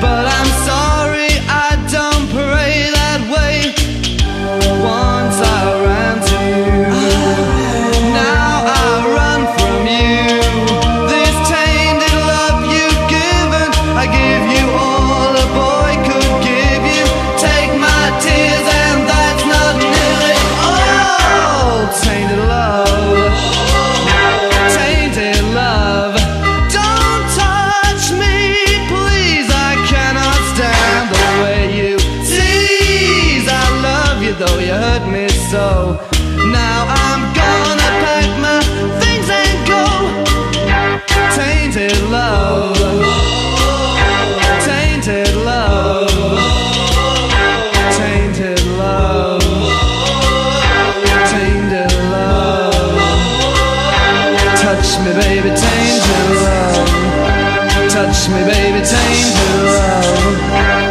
but I'm sorry. so now I'm gonna pack my things and go. Tainted love, tainted love, tainted love, tainted love. Touch me, baby, tainted love. Touch me, baby, tainted love.